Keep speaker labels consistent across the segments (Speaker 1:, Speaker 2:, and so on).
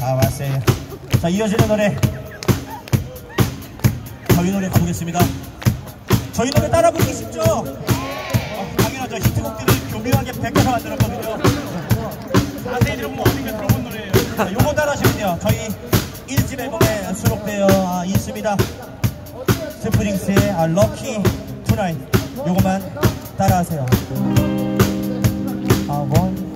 Speaker 1: 아 왔어요. 자 이어지는 노래 저희 노래 가보겠습니다. 저희 노래 따라 부르기 쉽죠? 어, 당연하죠. 히트곡들을 교묘하게 베껴서 만들었거든요. 자세히 들어보면 어딘가 들어본 노래예요. 자, 요거 따라 하시면 돼요. 저희 1집 앨범에 수록되어 아, 있습니다. 스프링스의 아, Lucky Tonight 요거만 따라 하세요. I want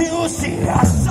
Speaker 1: refuse sei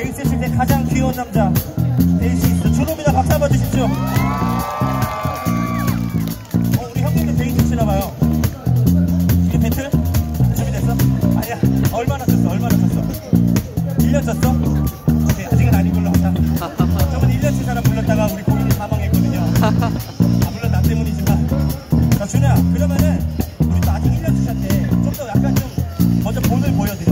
Speaker 1: 여러분들 베이스 칠때 가장 귀여운 남자 베이시스트 준호입니다. 박수 한번 주십시오. 어, 우리 형님도 베이스 치나봐요. 이게 배틀? 준비됐어? 아니야. 얼마나 쳤어? 얼마나 쳤어? 1년 쳤어? 오케이. 아직은 아닌 걸로 하자. 저번에 1년 친 사람 불렀다가 우리 고민이 사망했거든요. 아 물론 나 때문이지만. 자 준호야. 그러면은 우리 또 아직 1년 치셨는데 좀더 약간 좀 먼저 본을 보여드려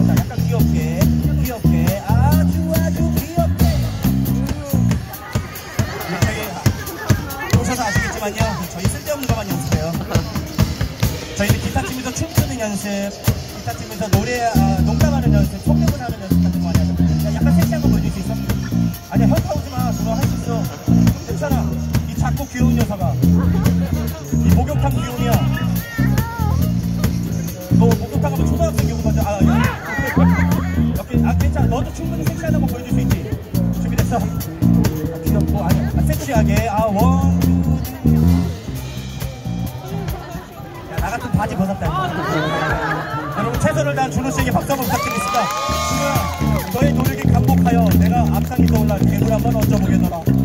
Speaker 1: 연습 기타 치면서 노래 아, 농담하는 연습 성대모사 하는 연습 같은 거 많이 야, 약간 섹시한 거 보여줄 수 있어? 아니야 현타 오지 마. 준호 할수 있어. 괜찮아. 이 작고 귀여운 녀석아. 이 목욕탕 귀여운이야. 너 목욕탕 가면 초등학생 교복 맞아? 아 야. 이렇게 아 괜찮아. 너도 충분히 섹시하다고 보여줄 수 있지? 준비됐어? 아, 귀엽고 아니 아, 섹시하게. 아 원 나 같은 바지 벗었다 여러분 최선을 다한 준호 씨에게 박수 한번 부탁드리겠습니다. 준호야 너의 노력에 감복하여 내가 앞상에서 올라 개구리 한번 얹어보겠노라